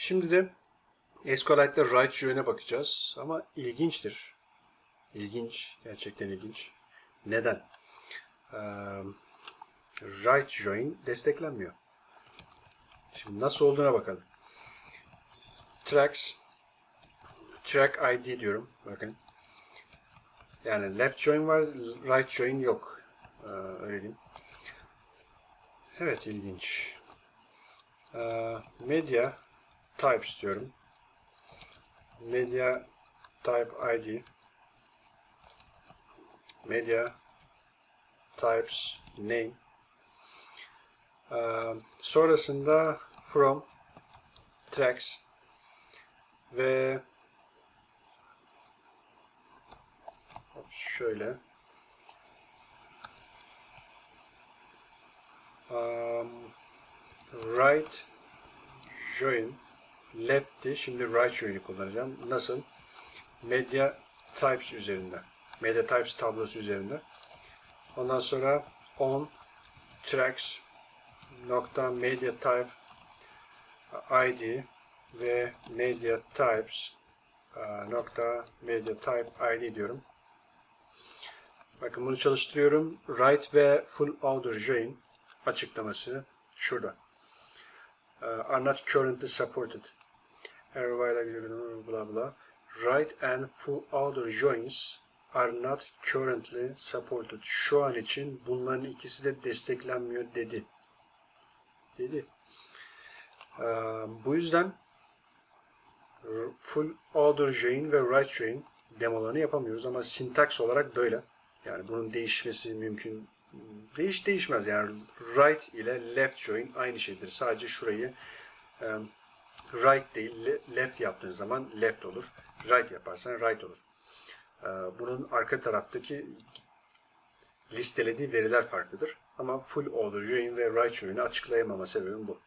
Şimdi de SQLite'da write join'e bakacağız. Ama ilginçtir. İlginç. Gerçekten ilginç. Neden? Ee, write join desteklenmiyor. Şimdi nasıl olduğuna bakalım. Tracks track ID diyorum. Bakın. Yani left join var, right join yok. Ee, öyle diyeyim. Evet ilginç. Ee, media types diyorum. Media type ID. Media types name. Ee, sonrasında from tracks ve şöyle um, right join left'ti. Şimdi right join'i kullanacağım. Nasıl? Media types üzerinde. Media types tablosu üzerinde. Ondan sonra on tracks nokta media type id ve media types e, nokta media type id diyorum. Bakın bunu çalıştırıyorum. Right ve full order join açıklaması şurada. Uh, are not currently supported. Blah blah. Right and full order joins are not currently supported. Şu an için bunların ikisi de desteklenmiyor dedi. Dedi. Ee, bu yüzden full order join ve right join demolarını yapamıyoruz ama sintaks olarak böyle. Yani bunun değişmesi mümkün. Değiş değişmez yani right ile left join aynı şeydir. Sadece şurayı right değil le- left yaptığın zaman left olur. Right yaparsan right olur. E, bunun arka taraftaki listelediği veriler farklıdır. Ama full order join ve right join'i açıklayamama sebebim bu.